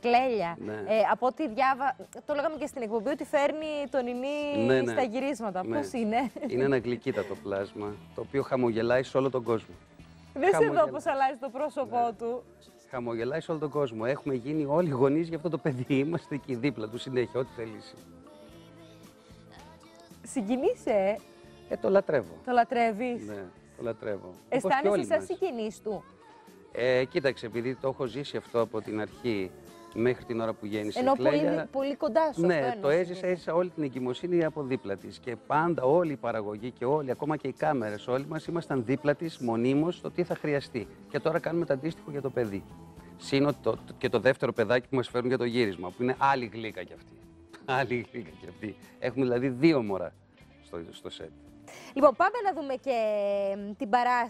κλέλια. Ναι. Ε, από ό,τι διάβα... Το λέγαμε και στην εκπομπή ότι φέρνει τον Ινή Ναι, ναι. στα γυρίσματα. Ναι. Πώς είναι; Είναι ένα γλυκύτατο πλάσμα, το οποίο χαμογελάει σε όλο τον κόσμο. Δεν σε δω Χαμογελά. πώς αλλάζει το πρόσωπό Ναι. του. Χαμογελάει σε όλο τον κόσμο. Έχουμε γίνει όλοι γονείς για αυτό το παιδί. Είμαστε εκεί δίπλα του συνέχεια, ό,τι θελήσει. Συγκινείσαι, ε; Ε, το λατρεύω. το λατρεύεις; Ναι, το λατρεύω. Όπως και Αισθάνεσαι όλοι σαν μας. συγγενής του; Ε, κοίταξε, επειδή το έχω ζήσει αυτό από την αρχή μέχρι την ώρα που γέννησε Ενώ η Κλέλια, πολύ, πολύ κοντά σου Ναι, αυτό το εννοώ, έζησα, συγγενής. έζησα όλη την εγκυμοσύνη από δίπλα της. Και πάντα όλη η παραγωγή και όλοι, ακόμα και οι κάμερες, όλοι μας ήμασταν δίπλα της μονίμως στο τι θα χρειαστεί. Και τώρα κάνουμε το αντίστοιχο για το παιδί. Σύνο το, το- και το δεύτερο παιδάκι που μας φέρουν για το γύρισμα, που είναι άλλη γλύκα κι αυτή. Άλλη γλύκα κι αυτή. Έχουμε δηλαδή δύο μωρά στο, στο σετ. Λοιπόν, πάμε να δούμε και μ, την παράσταση.